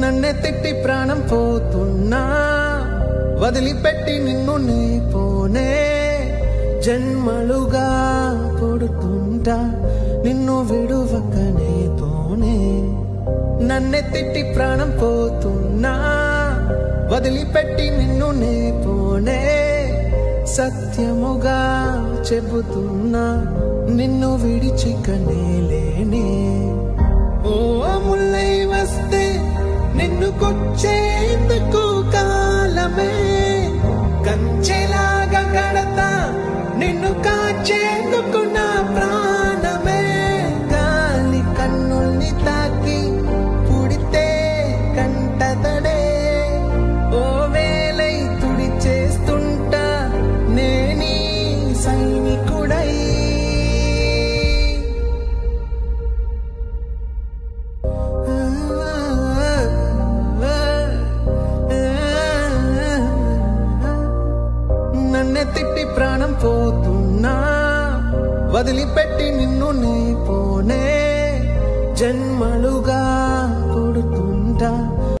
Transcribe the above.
నన్నే తిట్టి ప్రాణం పోతున్నా. వదిలిపెట్టి నిన్ను నీ పోనే. జన్మలుగా కొడుతుంటా నిన్ను విడువకనే తోనే నన్నే తిట్టి ప్రాణం పోతున్నా. వదిలిపెట్టి నిన్ను నే పోనే. సత్యముగా చెబుతున్నా. నిన్ను విడిచికనే నిన్ను కాలమే. కంచెలాగా కడతా నిన్ను కాచేందుకు నా ప్రాణమే. గాలి కన్నుల్ని తా నిన్నే తిట్టి ప్రాణం పోతున్నా. వదిలిపెట్టి నిన్ను నీ పోనే. జన్మలుగా